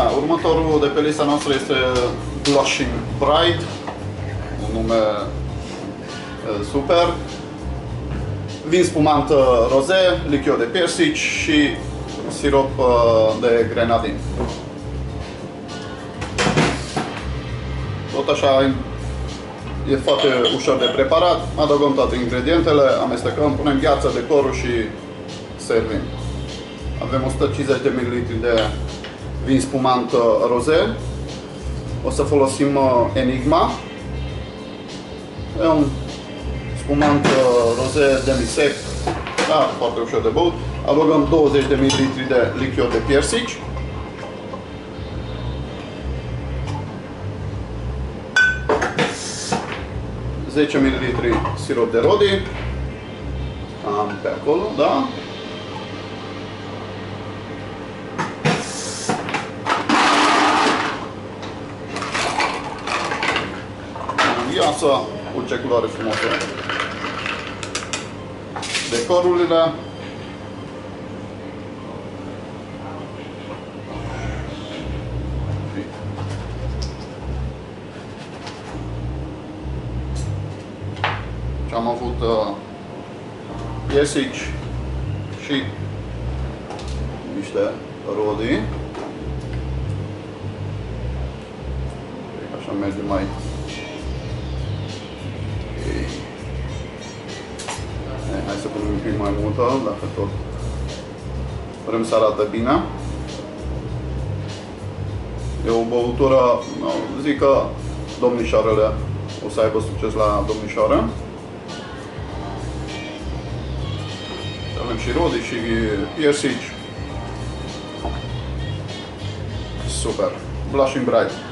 Da, următorul de pe lista noastră este Blushing Bright, un nume uh, super. Vin spumant uh, roze, lichior de persici și sirop uh, de grenadin. Tot așa e foarte ușor de preparat, adăugăm toate ingredientele, amestecăm, punem gheață, decorul și servim. Avem 150 de ml de vin spumant uh, roze. O să folosim uh, Enigma. E un spumant uh, roze demisec, da, foarte ușor de băut. Adăugăm 20 de ml de lichior de piersici. Zece ml sirop de rodi. Am pe acolo, da? Iasă cu ce culoare frumoasă. Decorurile. Și am avut uh, piesici și niște rodi. Așa merge mai să punem un pic mai multă, dacă tot vrem să arată bine. E o băutură, zic că domnișoarele o să aibă succes la domnișoară. Avem și rodi și piersici. Super. Blushing Bright.